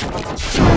Let's go.